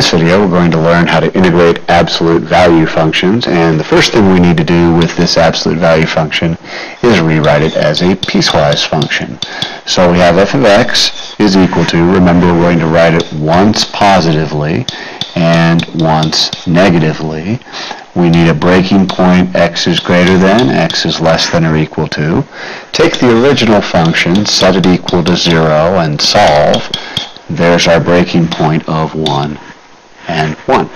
this video, we're going to learn how to integrate absolute value functions, and the first thing we need to do with this absolute value function is rewrite it as a piecewise function. So we have f of x is equal to, remember we're going to write it once positively and once negatively. We need a breaking point, x is greater than, x is less than or equal to. Take the original function, set it equal to 0, and solve. There's our breaking point of 1 and 1.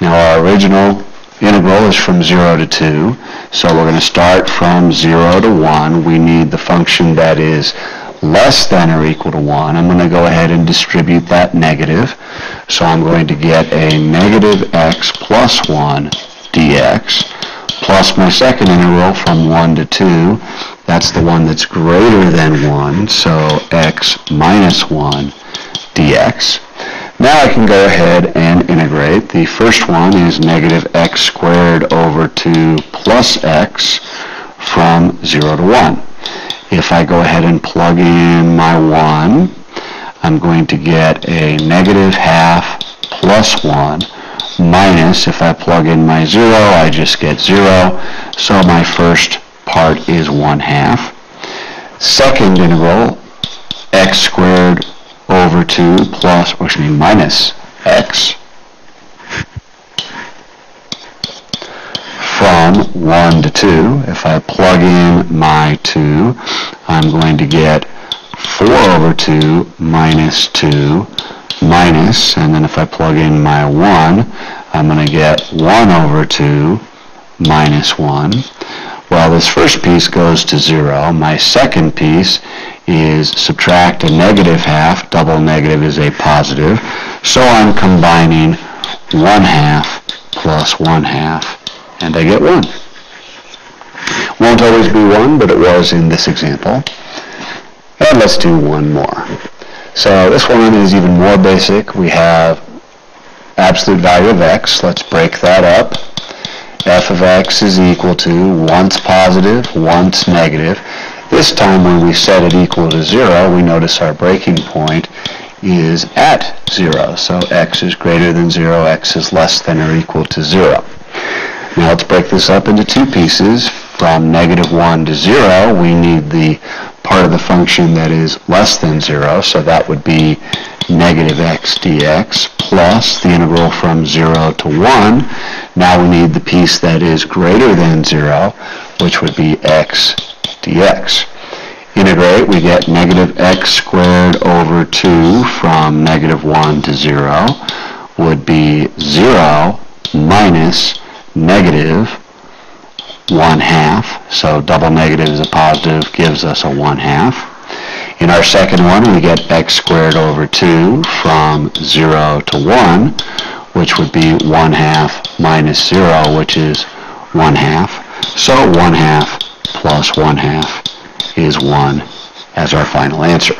Now our original integral is from 0 to 2, so we're going to start from 0 to 1. We need the function that is less than or equal to 1. I'm going to go ahead and distribute that negative. So I'm going to get a negative x plus 1 dx plus my second integral from 1 to 2. That's the one that's greater than 1, so x minus 1 dx. Now I can go ahead and integrate. The first one is negative x squared over 2 plus x from 0 to 1. If I go ahead and plug in my 1, I'm going to get a negative half plus 1 minus, if I plug in my 0, I just get 0. So my first part is 1 half. Second integral, x squared over 2 plus, or excuse me, minus x from 1 to 2. If I plug in my 2, I'm going to get 4 over 2 minus 2 minus, and then if I plug in my 1, I'm going to get 1 over 2 minus 1. Well, this first piece goes to 0. My second piece is subtract a negative half. Double negative is a positive. So I'm combining 1 half plus 1 half and I get 1. Won't always be 1, but it was in this example. And let's do one more. So this one is even more basic. We have absolute value of x. Let's break that up. F of x is equal to once positive, once negative. This time when we set it equal to 0, we notice our breaking point is at 0. So x is greater than 0, x is less than or equal to 0. Now let's break this up into two pieces. From negative 1 to 0, we need the part of the function that is less than 0, so that would be negative x dx plus the integral from 0 to 1. Now we need the piece that is greater than 0, which would be x dx. Integrate, we get negative x squared over 2 from negative 1 to 0 would be 0 minus negative 1 half. So double negative is a positive, gives us a 1 half. In our second one, we get x squared over 2 from 0 to 1, which would be 1 half minus 0, which is 1 half. So 1 half plus 1 half is 1 as our final answer.